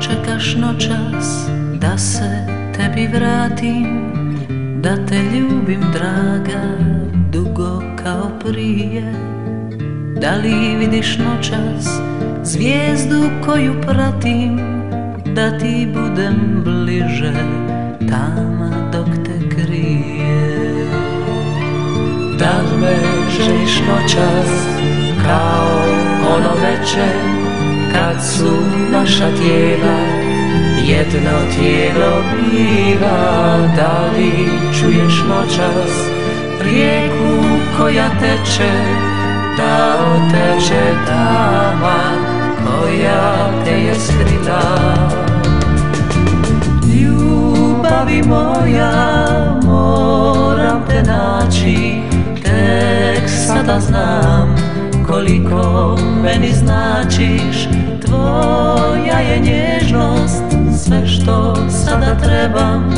Čekaš noćas da se tebi vratim Da te ljubim draga kao prije. Da li vidiš noćas zvijezdu koju pratim? Da ti budem bliže tama dok te krije. Da li me želiš noćas kao ono večer Kad su naša tijela? Jedno tijelo biva. Da li čuješ noćas rijeku koja teče Da oteče dama koja te je skrila. Ljubavi moja moram te naći Tek sada znam koliko meni značiš. Tvoja je nježnost sve što sada trebam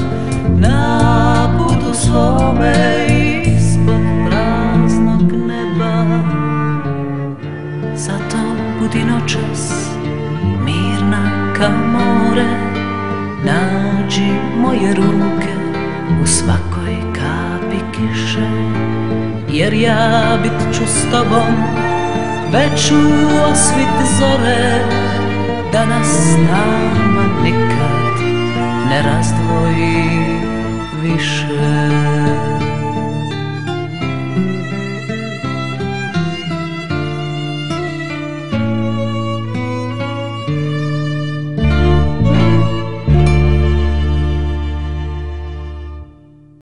budi noćas mirna kao more Nađi moje ruke u svakoj kapi kiše Jer ja bit ću s tobom već u osvit zore Da nas nama nikad ne razdvoji više